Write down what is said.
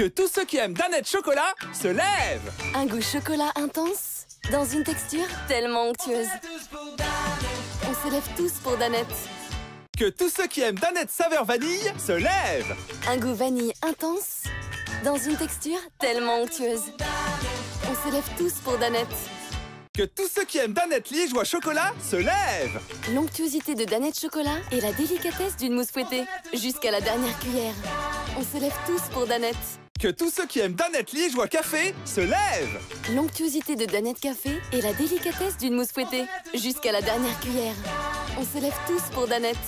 Que tous ceux qui aiment Danette Chocolat se lèvent Un goût chocolat intense, dans une texture tellement onctueuse. On se lève tous pour Danette. Que tous ceux qui aiment Danette saveur vanille se lèvent Un goût vanille intense, dans une texture tellement onctueuse. On se lève tous pour Danette. Que tous ceux qui aiment Danette Liégeois Chocolat se lèvent L'onctuosité de Danette chocolat et la délicatesse d'une mousse fouettée, jusqu'à la dernière cuillère. On se lève tous pour Danette. Que tous ceux qui aiment Danette Liégeois Café se lèvent L'onctuosité de Danette café et la délicatesse d'une mousse fouettée, jusqu'à la dernière cuillère. On se lève tous pour Danette.